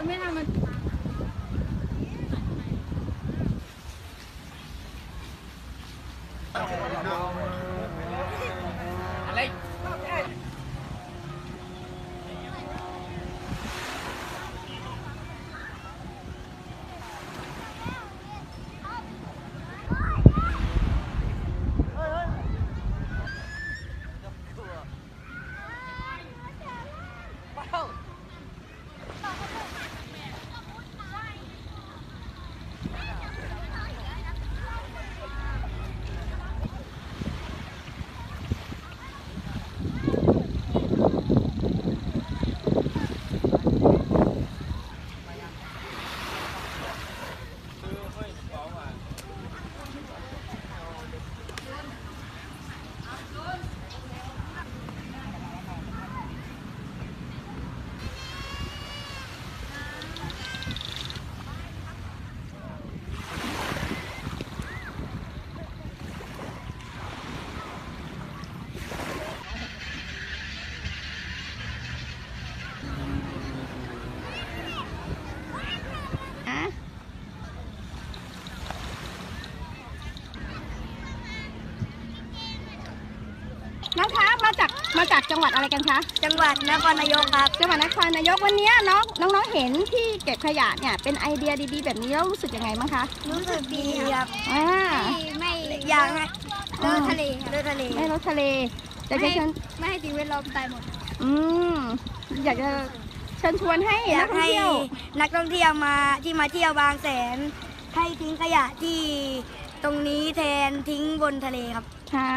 还没他们 น้องคะมาจากมาจากจังหวัดอะไรกันคะ จังหวัดนครนายกครับ จังหวัดนครนายกวันนี้น้องน้องๆเห็นที่เก็บขยะเนี่ยเป็นไอเดียดีๆ แบบนี้แล้วรู้สึกยังไงบ้างคะรู้สึกดีครับอ่าไม่อยากให้เดินทะเลเดินทะเลไม่ลดทะเลอยากจะเชิญไม่ให้สิ่งแวดล้อมตายหมด อืมอยากจะเชิญชวนให้อยานักกท่องให้เที่ยว นักท่องเที่ยวมาที่มาเที่ยวบางแสน ให้ทิ้งขยะที่ตรงนี้แทนทิ้งบนทะเลครับ ใช่